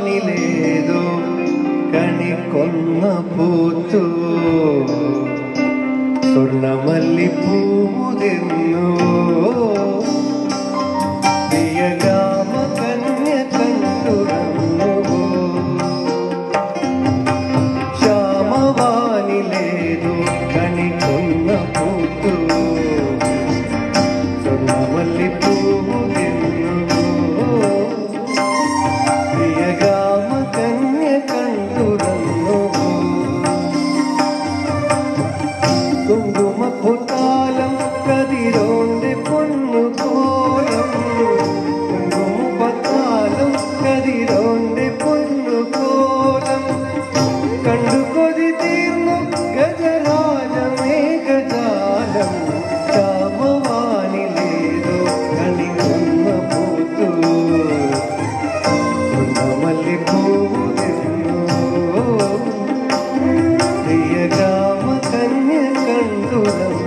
വാനിലേതോ കണിക്കൊന്ന പൂത്തു? സ്വർണമല്ലിപ്പൂതെന്നു ശ്യാമവാനിലേതോ കണിക്കൊന്ന പൂത്തു? കതിരോണ്ട് പൊന്നു കോലം. കണ്ടു കൊതി തീർന്നു ഗജരാജ മേഘജാലം. ശ്യാമവാനിലേതോ കണിങ്ങുന്ന പൂത്തു. മല്ലിപ്പൂവു പ്രിയ രാമ കന്യ കണ്ടുടം.